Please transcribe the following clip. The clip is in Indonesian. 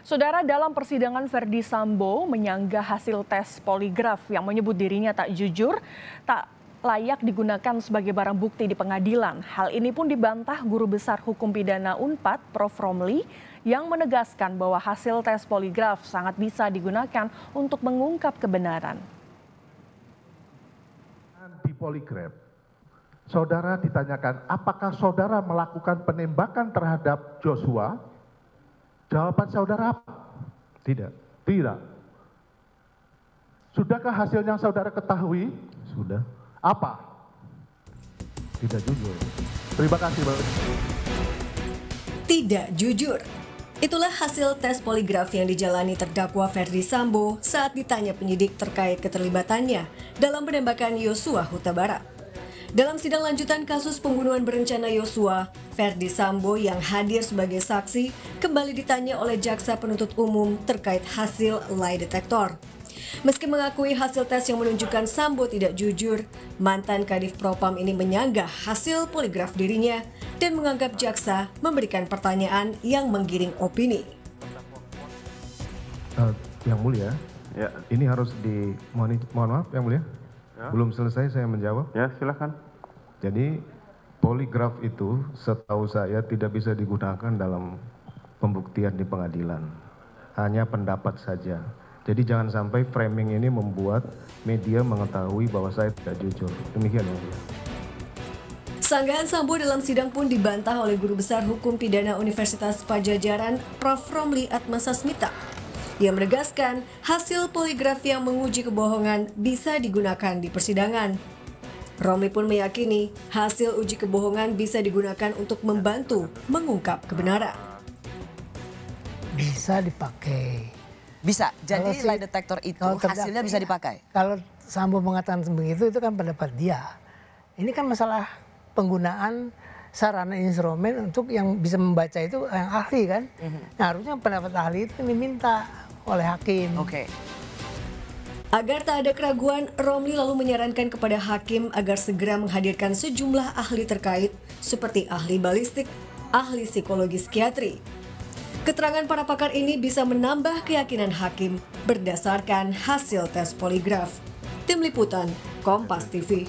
Saudara dalam persidangan Verdi Sambo menyanggah hasil tes poligraf yang menyebut dirinya tak jujur, tak layak digunakan sebagai barang bukti di pengadilan. Hal ini pun dibantah Guru Besar Hukum Pidana Unpad, Prof. Romli, yang menegaskan bahwa hasil tes poligraf sangat bisa digunakan untuk mengungkap kebenaran. Di poligraf, saudara ditanyakan apakah saudara melakukan penembakan terhadap Joshua? Jawaban saudara apa? Tidak. Tidak. Sudahkah hasil yang saudara ketahui? Sudah. Apa? Tidak jujur. Terima kasih, Bapak. Tidak jujur. Itulah hasil tes poligraf yang dijalani terdakwa Ferdi Sambo saat ditanya penyidik terkait keterlibatannya dalam penembakan Yosua Huta Barat. Dalam sidang lanjutan kasus pembunuhan berencana Yosua, Ferdi Sambo yang hadir sebagai saksi kembali ditanya oleh jaksa penuntut umum terkait hasil lie detector. Meski mengakui hasil tes yang menunjukkan Sambo tidak jujur, mantan Kadif Propam ini menyanggah hasil poligraf dirinya dan menganggap jaksa memberikan pertanyaan yang menggiring opini. Uh, yang mulia, Ya, ini harus di mohon, mohon maaf yang mulia. Ya. Belum selesai saya menjawab. ya silahkan. Jadi poligraf itu setahu saya tidak bisa digunakan dalam pembuktian di pengadilan. Hanya pendapat saja. Jadi jangan sampai framing ini membuat media mengetahui bahwa saya tidak jujur. Demikian mulia. Sanggahan Sambo dalam sidang pun dibantah oleh Guru Besar Hukum Pidana Universitas Pajajaran, Prof. Romli Atmasasmita. Ia menegaskan hasil poligraf yang menguji kebohongan bisa digunakan di persidangan. Romli pun meyakini hasil uji kebohongan bisa digunakan untuk membantu mengungkap kebenaran. bisa dipakai. Bisa. Jadi Kalau si- lie detector itu kalau terdakwa- hasilnya bisa dipakai. Kalau Sambo mengatakan begitu itu kan pendapat dia. Ini kan masalah penggunaan sarana instrumen untuk yang bisa membaca itu yang ahli kan. Mhm. Nah, harusnya pendapat ahli itu kan diminta oleh hakim. Oke. Agar tak ada keraguan, Romli lalu menyarankan kepada hakim agar segera menghadirkan sejumlah ahli terkait seperti ahli balistik, ahli psikologi psikiatri. Keterangan para pakar ini bisa menambah keyakinan hakim berdasarkan hasil tes poligraf. Tim Liputan, Kompas TV.